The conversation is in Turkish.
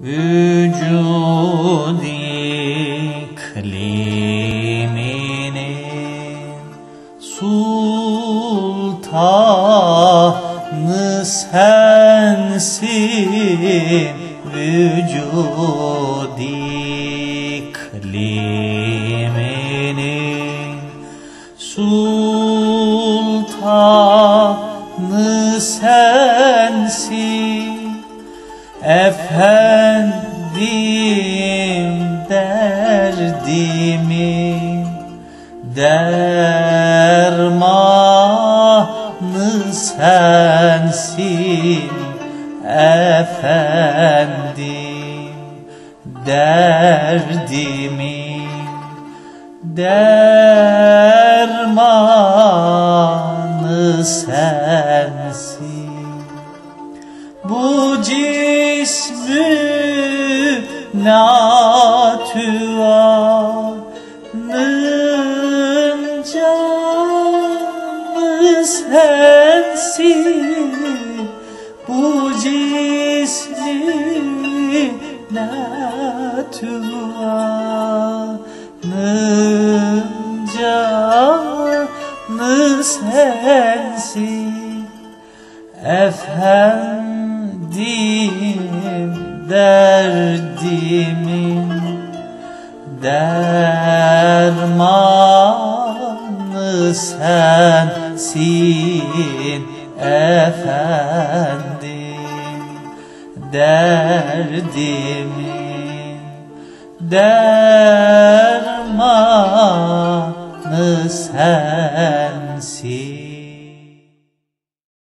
vücud ikliminin sultanı sensin. Vücud ikliminin sultanı sensin Efendim derdimin dermanı sensin Efendim derdimin dermanı sensin. Bu cismü natuanın canı sensin. Bu cismi natuanın canı sensin. Efendim derdimin dermanı sensin Efendim. Derdimin dermanı sensin